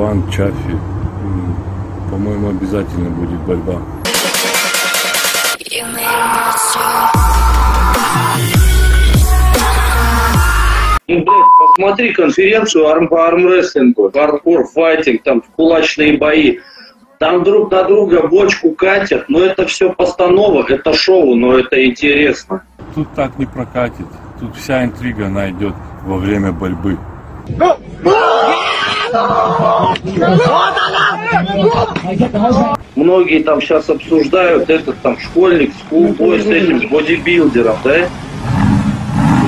Леван, Чаффи. По-моему, обязательно будет борьба. Ну, блядь, посмотри конференцию арм по армрестлингу, Hardcore Fighting, там кулачные бои. Там друг на друга бочку катят, но это все постанова, это шоу, но это интересно. Тут так не прокатит. Тут вся интрига найдет во время борьбы. Многие там сейчас обсуждают этот там школьник, скулбой с этим, с бодибилдером, да?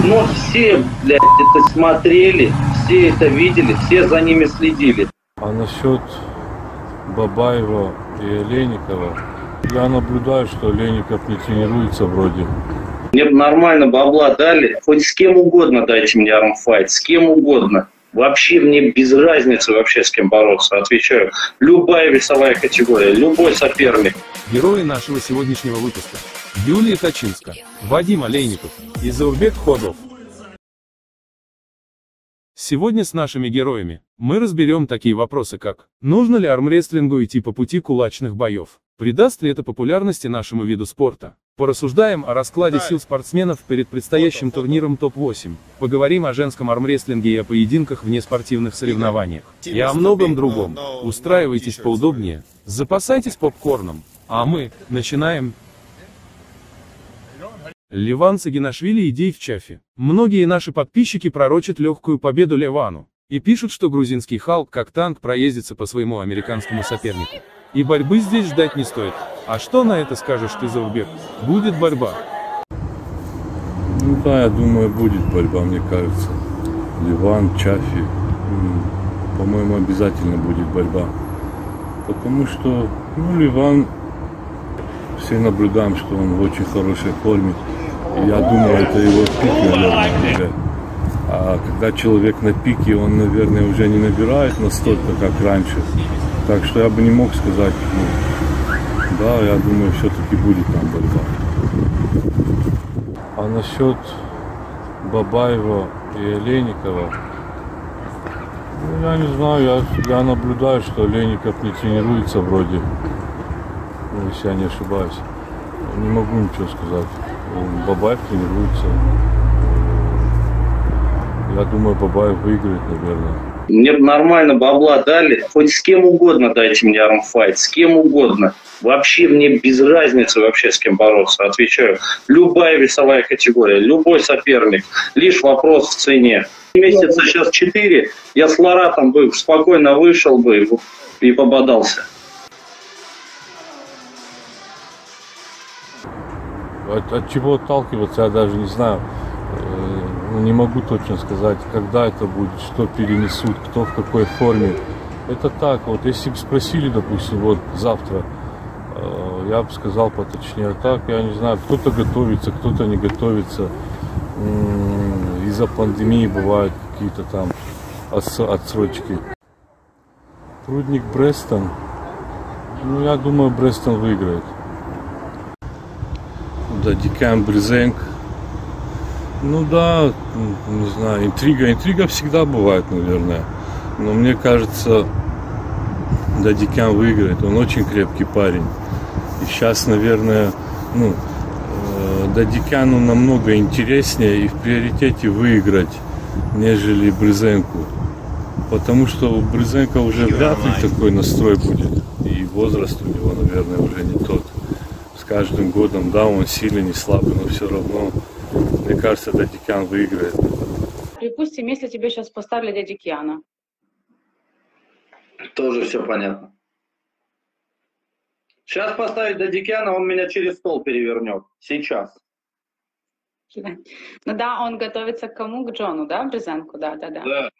Но все, блядь, это смотрели, все это видели, все за ними следили. А насчет Бабаева и Олейникова, я наблюдаю, что Олейников не тренируется вроде. Мне бы нормально бабла дали, хоть с кем угодно дайте мне армфайт, с кем угодно. Вообще мне без разницы вообще с кем бороться, отвечаю. Любая весовая категория, любой соперник. Герои нашего сегодняшнего выпуска. Юлия Тачинска, Вадим Олейников и Заурбек Ходов. Сегодня с нашими героями мы разберем такие вопросы как Нужно ли армрестлингу идти по пути кулачных боев? Придаст ли это популярности нашему виду спорта? Порассуждаем о раскладе сил спортсменов перед предстоящим турниром ТОП-8. Поговорим о женском армрестлинге и о поединках в неспортивных соревнованиях. И о многом другом. Устраивайтесь поудобнее, запасайтесь попкорном. А мы начинаем. Ливан Сагинашвили идей в Чафе. Многие наши подписчики пророчат легкую победу Ливану. И пишут, что грузинский Халк как танк проездится по своему американскому сопернику. И борьбы здесь ждать не стоит. А что на это скажешь ты, Заурбек? Будет борьба. Ну да, я думаю, будет борьба, мне кажется. Ливан, Чафи. По-моему, обязательно будет борьба. Потому что, ну, Ливан, все наблюдаем, что он в очень хорошей форме. И я думаю, это его пик, наверное. А когда человек на пике, он, наверное, уже не набирает настолько, как раньше. Так что я бы не мог сказать, ну, да, я думаю, все-таки будет там борьба. А насчет Бабаева и Олейникова, ну, я не знаю, я, я наблюдаю, что Олейников не тренируется вроде, ну, если я не ошибаюсь. Не могу ничего сказать. Бабаев тренируется. Я думаю, Бабаев выиграет, наверное. Мне нормально бабла дали, хоть с кем угодно дайте мне армфайт, с кем угодно. Вообще мне без разницы вообще с кем бороться, отвечаю. Любая весовая категория, любой соперник, лишь вопрос в цене. Месяца сейчас четыре, я с Ларатом бы спокойно вышел бы и пободался. От, от чего отталкиваться, я даже не знаю. Э, ну, Не могу точно сказать, когда это будет, что перенесут, кто в какой форме. Это так, вот если бы спросили, допустим, вот завтра, э, я бы сказал поточнее. А так, я не знаю, кто-то готовится, кто-то не готовится. Из-за пандемии бывают какие-то там отсрочки. Трудник Брестон. Ну, я думаю, Брестон выиграет. Да, Дикан Брезенк. Ну да, не знаю, интрига. Интрига всегда бывает, наверное. Но мне кажется, Дадикян выиграет. Он очень крепкий парень. И сейчас, наверное, ну, э, Дадикяну намного интереснее и в приоритете выиграть, нежели Брызенку. Потому что у Брызенко уже вряд ли такой настрой будет. И возраст у него, наверное, уже не тот. С каждым годом, да, он сильный, не слабый, но все равно, мне кажется, Дадикян выиграет. Припустим, если тебе сейчас поставили дядю Киана. Тоже все понятно. Сейчас поставить Дадикяна, он меня через стол перевернет. Сейчас. Ну да, он готовится к кому? К Джону, да, Брезенку, да, да, да. Да.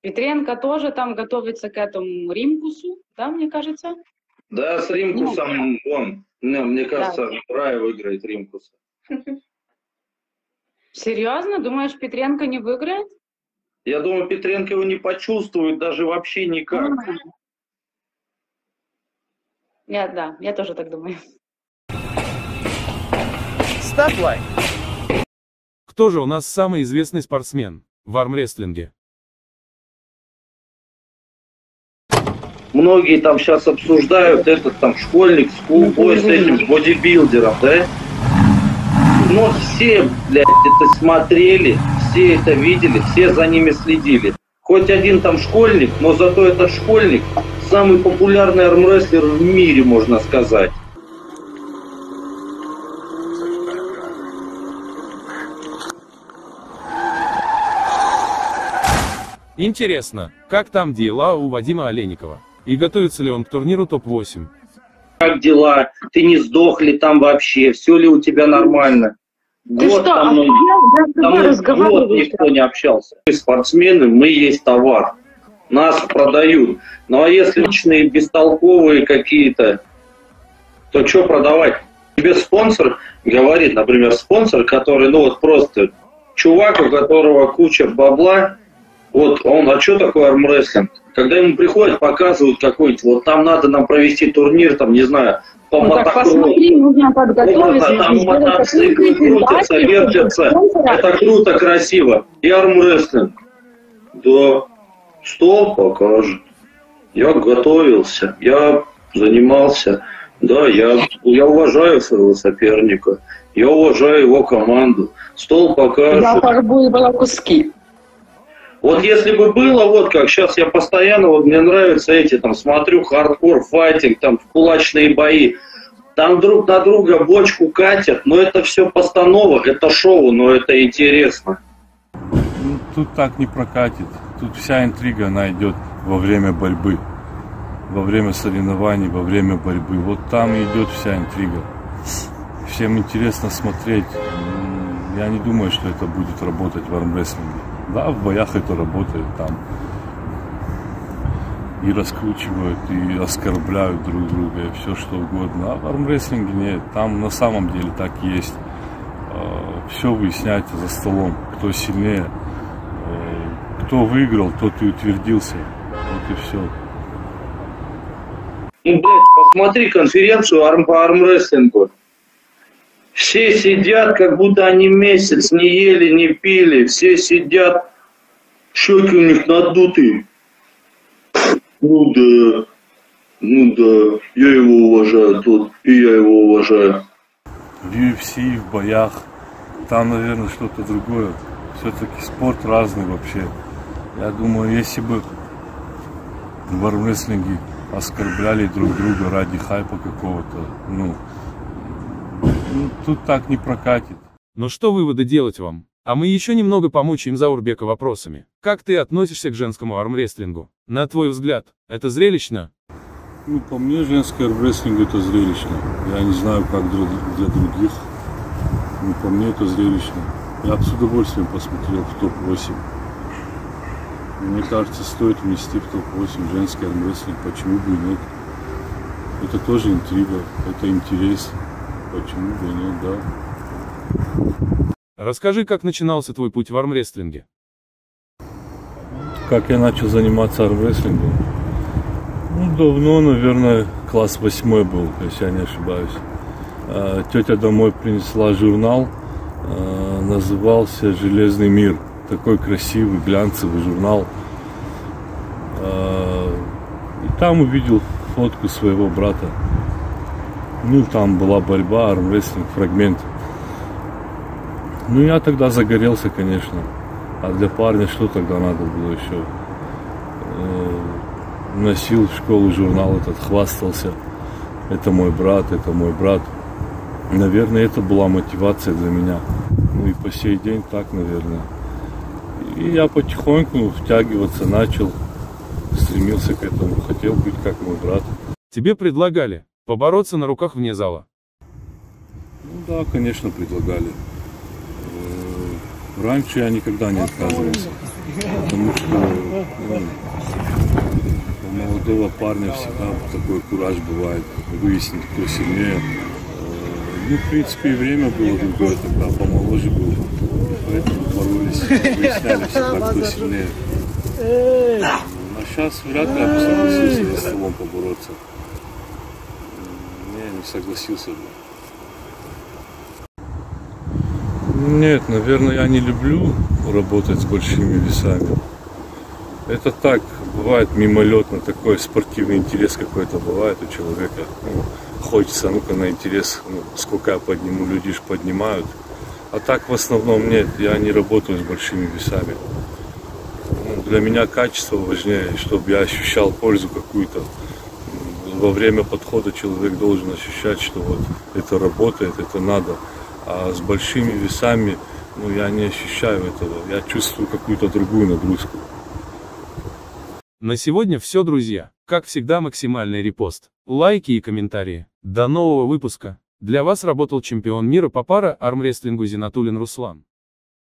Петренко тоже там готовится к этому Римкусу, да, мне кажется? Да, с Римкусом он. Не, мне кажется, Рай выиграет Римкуса. Серьезно? Думаешь, Петренко не выиграет? Я думаю, Петренко его не почувствует даже вообще никак. Я, да, я тоже так думаю. Ставь лайк. Кто же у нас самый известный спортсмен в армрестлинге? многие там сейчас обсуждают этот там школьник, скулбой с этим бодибилдером, да? Но все, блядь, это смотрели, все это видели, все за ними следили. Хоть один там школьник, но зато этот школьник самый популярный армрестлер в мире, можно сказать. Интересно, как там дела у Вадима Олейникова? И готовится ли он к турниру ТОП-8? Как дела? Ты не сдох ли там вообще? Все ли у тебя нормально? Ты Год что, мной-? Я с тобой мной год разговариваю. никто не общался. Мы спортсмены, мы есть товар. Нас продают. Ну а если личные бестолковые какие-то, то что продавать? Тебе спонсор говорит, например, спонсор, который, ну вот просто чувак, у которого куча бабла, вот он, а что такое армрестлинг? Когда ему приходят, показывают какой-нибудь, вот там надо нам провести турнир, там, не знаю, Ну так мотокроссу. посмотри, нужно подготовиться. А там мотоциклы крутятся, вертятся. Это круто, красиво. И армрестлинг. Да. Стол покажет. Я готовился, я занимался. Да, я, я уважаю своего соперника. Я уважаю его команду. Стол Я покажет. порву куски. Вот если бы было, вот как сейчас я постоянно, вот мне нравятся эти, там, смотрю хардкор, файтинг, там, кулачные бои. Там друг на друга бочку катят, но это все постанова, это шоу, но это интересно. Ну, тут так не прокатит. Тут вся интрига, она идет во время борьбы. Во время соревнований, во время борьбы. Вот там идет вся интрига. Всем интересно смотреть. Я не думаю, что это будет работать в армрестлинге. Да, в боях это работает там. И раскручивают, и оскорбляют друг друга, и все что угодно. А в армрестлинге нет. Там на самом деле так есть. Все выясняется за столом, кто сильнее. Э, Кто выиграл, тот и утвердился. Вот и все. Ну, блядь, посмотри конференцию арм по армрестлингу. Все сидят, как будто они месяц не ели, не пили. Все сидят, щеки у них надутые. Ну да, ну да, я его уважаю, тот, и я его уважаю. В UFC, в боях, там, наверное, что-то другое. Все-таки спорт разный вообще. Я думаю, если бы в армрестлинге оскорбляли друг друга ради хайпа какого-то, ну, ну, тут так не прокатит. Ну что выводы делать вам? А мы еще немного помучаем Заурбека вопросами. Как ты относишься к женскому армрестлингу? На твой взгляд, это зрелищно? Ну, по мне, женский армрестлинг это зрелищно. Я не знаю, как для, других. Но по мне это зрелищно. Я с удовольствием посмотрел в топ-8. Мне кажется, стоит внести в топ-8 женский армрестлинг. Почему бы и нет? Это тоже интрига, это интерес. Почему бы и нет, да. Расскажи, как начинался твой путь в армрестлинге. Как я начал заниматься армрестлингом? Ну, давно, наверное, класс восьмой был, если я не ошибаюсь. А, Тетя домой принесла журнал, а, назывался «Железный мир». Такой красивый, глянцевый журнал. А, И там увидел фотку своего брата. Ну, там была борьба, армрестлинг, фрагмент. Ну, я тогда загорелся, конечно. А для парня что тогда надо было еще? Э, Носил в школу журнал этот, хвастался. Это мой брат, это мой брат. Наверное, это была мотивация для меня. Ну и по сей день так, наверное. И я потихоньку втягиваться начал. Стремился к этому. Хотел быть как мой брат. Тебе предлагали побороться на руках вне зала. Ну да, конечно, предлагали. Э, Раньше я никогда не отказывался. Потому что ну, у молодого парня всегда такой кураж бывает. Выяснить, кто сильнее. Э, Ну, в принципе, и время было другое тогда, помоложе был. Поэтому боролись, выясняли всегда, кто сильнее. А сейчас вряд ли я бы согласился за столом побороться. Согласился бы. Нет, наверное, я не люблю работать с большими весами. Это так, бывает мимолетно такой спортивный интерес какой-то бывает у человека. Ну, хочется, ну-ка на интерес, ну, сколько я подниму, люди ж поднимают. А так в основном нет, я не работаю с большими весами. Ну, для меня качество важнее, чтобы я ощущал пользу какую-то. Во время подхода человек должен ощущать, что вот это работает, это надо. А с большими весами ну, я не ощущаю этого. Я чувствую какую-то другую нагрузку. На сегодня все, друзья. Как всегда, максимальный репост, лайки и комментарии. До нового выпуска. Для вас работал чемпион мира по пара армрестлингу Зинатулин Руслан.